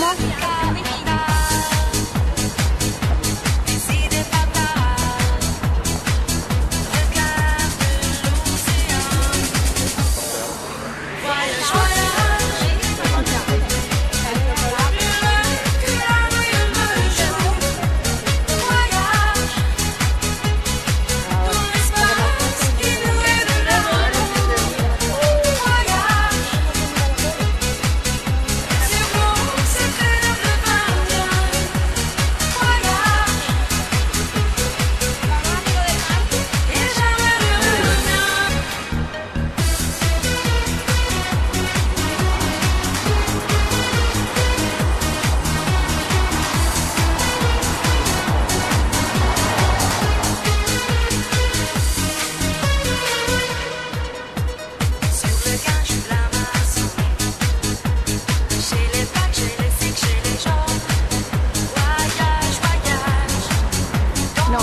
吗？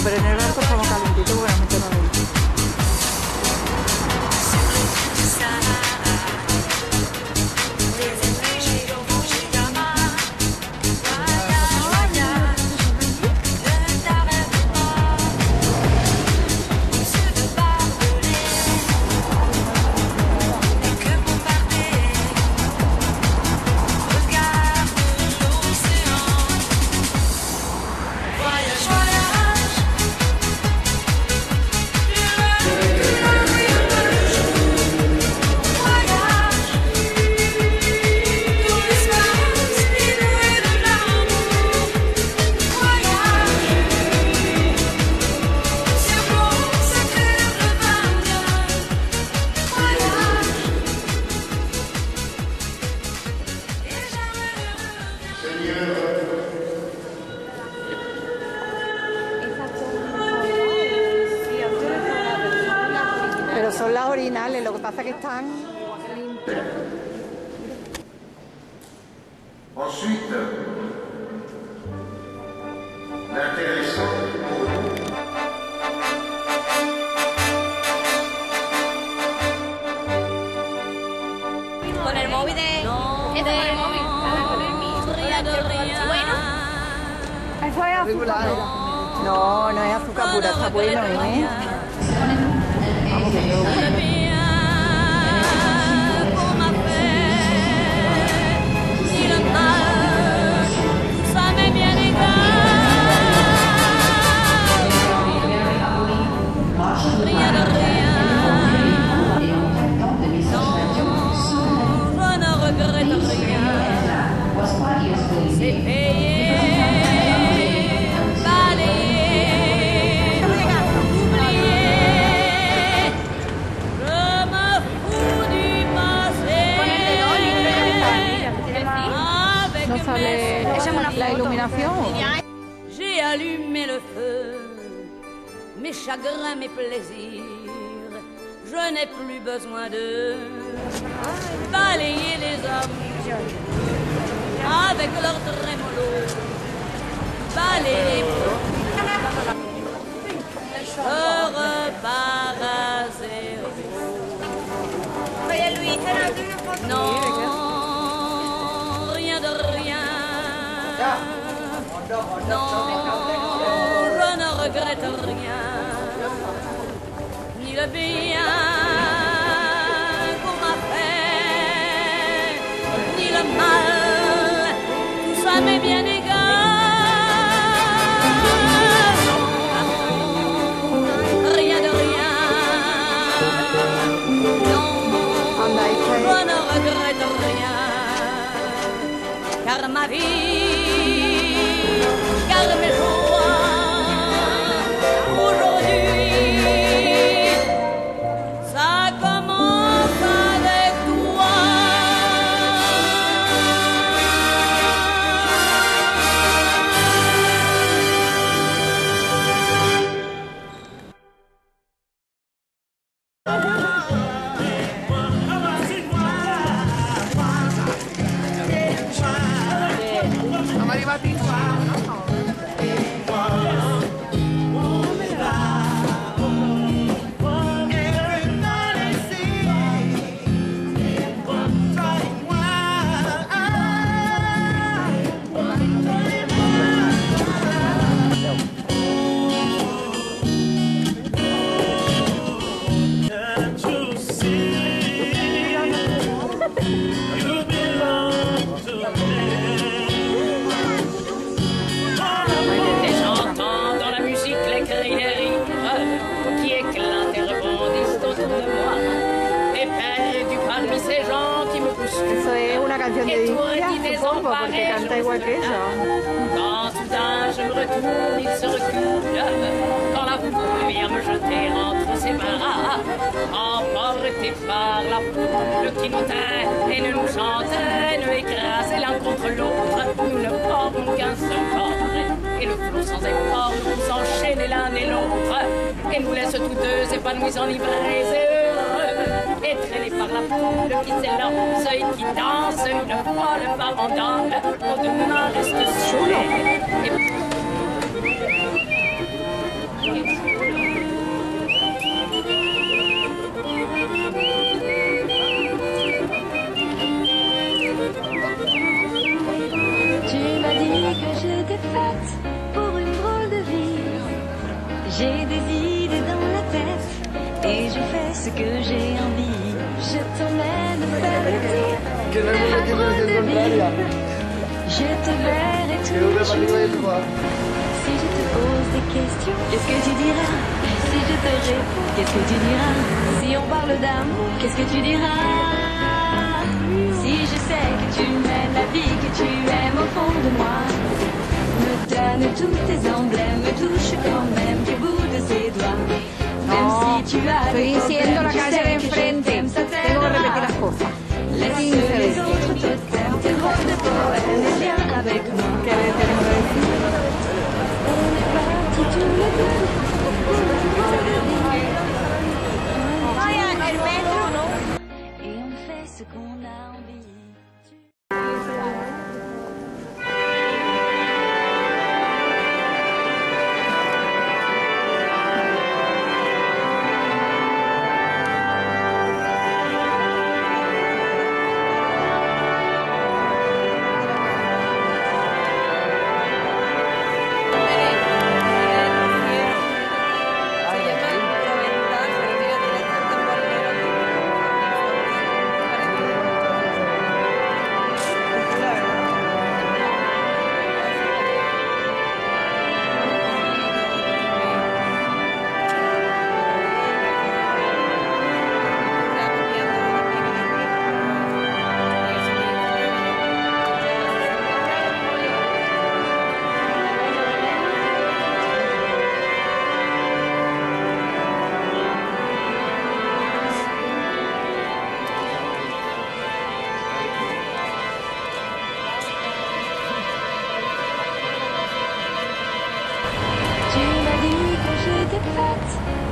Pero en el barco estamos calentitos, lo que están limpias. Ensuite, l'intéressant. Con el móvil de... ¿Es de el móvil? Bueno, Eso es azúcar. No, no es azúcar pura, está bueno, ¿eh? Vamos, mes. Je n'ai plus besoin de balayer les hommes avec leur trémolo. Balayer Je repars à zéro. Non, rien de rien. Non, je ne regrette rien, to be. Canción de Dindia, supongo, porque canta igual que ella. Quand soudain je me retourne, il se recule. Quand la foule vient me jeter entre ses bras, emporté par la foule qui nous et ne nous entraîne, écrasés l'un contre l'autre, nous ne formons qu'un seul corps. Et le flot sans effort nous enchaîne l'un et l'autre, et nous laisse tous deux épanouis, enivrés et heureux, et traînés par la foule qui s'élance et qui danse une folle farandole, au demain reste saoulé. Et Je te verrai tous les jours. Si je te pose des questions, qu'est-ce que tu diras? Si je te réponds, qu'est-ce que tu diras? Si on parle d'amour, qu'est-ce que tu diras? Si je sais que tu mènes la vie que tu aimes au fond de moi, me donne tous tes emblèmes, me touche quand même du bout de ses doigts. Même si tu as des ce qu'on a envie.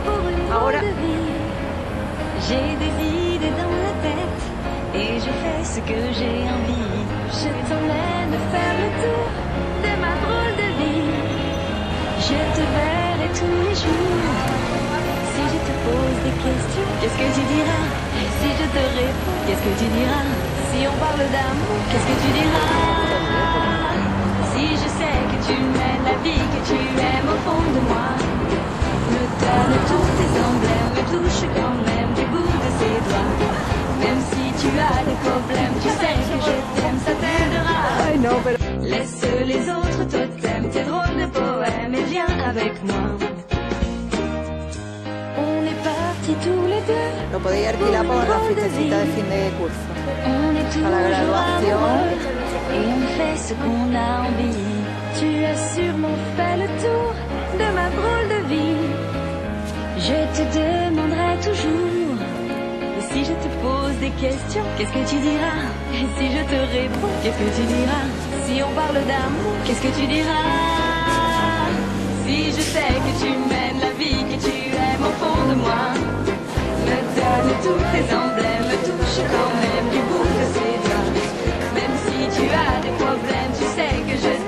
Pour une drôle de vie. J'ai des idées dans la tête et je fais ce que j'ai envie. Je t'emmène faire le tour de ma drôle de vie. Je te verrai tous les jours. Si je te pose des questions, qu'est-ce que tu diras? Si je te réponds, qu'est-ce que tu diras? Si on parle d'amour, qu'est-ce que tu diras? Si je sais que tu mènes la vie que tu aimes au fond de moi, tous tes emblèmes, me touche quand même du bout de ses doigts. Même si tu as des problèmes, tu sais que je t'aime, ça t'aidera. Laisse les autres totems, tes drôles de poèmes et viens avec moi. On est partis tous les deux, lo podéis alquilar por la fiestecita de fin de curso. on est À la amoureux et on fait ce qu'on a envie. Tu as sûrement fait le tour de ma vie. Je te demanderai toujours. Si je te pose des questions, qu'est-ce que tu diras? Et si je te réponds, qu'est-ce que tu diras? Si on parle d'amour, qu'est-ce que tu diras? Si je sais que tu mènes la vie que tu aimes au fond de moi, me donne tous tes emblèmes, me touche quand même du bout de ses doigts. Même si tu as des problèmes, tu sais que je